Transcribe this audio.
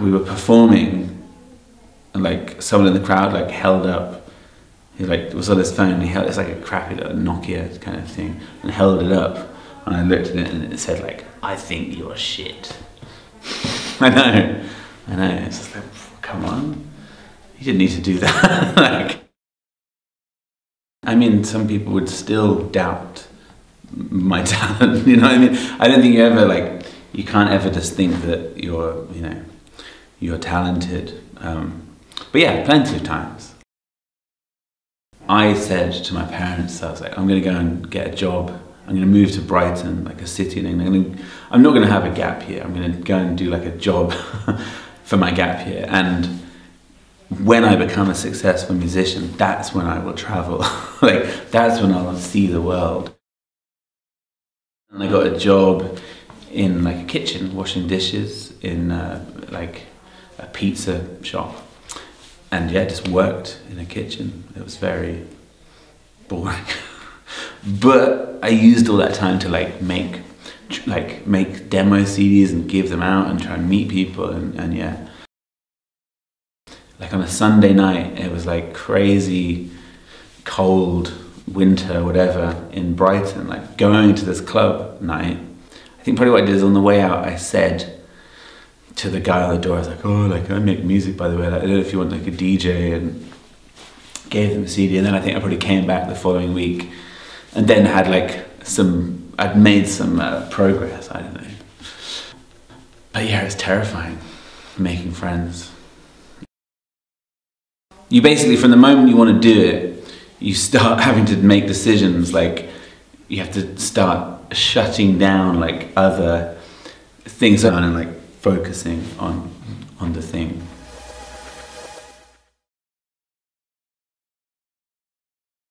We were performing, and like someone in the crowd like held up. He like was on his phone. He held it's like a crappy little Nokia kind of thing, and held it up. And I looked at it, and it said like, "I think you're shit." I know, I know. It's just like, come on, you didn't need to do that. like, I mean, some people would still doubt my talent. You know what I mean? I don't think you ever like you can't ever just think that you're you know you're talented. Um, but yeah, plenty of times. I said to my parents, I was like, I'm going to go and get a job. I'm going to move to Brighton, like a city, and I'm, going to, I'm not going to have a gap year. I'm going to go and do like a job for my gap year. And when I become a successful musician, that's when I will travel. like that's when I'll see the world. And I got a job in like a kitchen, washing dishes in uh, like pizza shop, and yeah, just worked in a kitchen. It was very boring, but I used all that time to like make like make demo CDs and give them out and try and meet people and, and yeah. Like on a Sunday night, it was like crazy cold winter, whatever, in Brighton, like going to this club night. I think probably what I did is on the way out, I said to the guy on the door, I was like, oh, like I make music by the way. Like, I don't know if you want like a DJ, and gave them a CD. And then I think I probably came back the following week, and then had like some. I'd made some uh, progress. I don't know. But yeah, it's terrifying making friends. You basically, from the moment you want to do it, you start having to make decisions. Like you have to start shutting down like other things and like focusing on on the thing.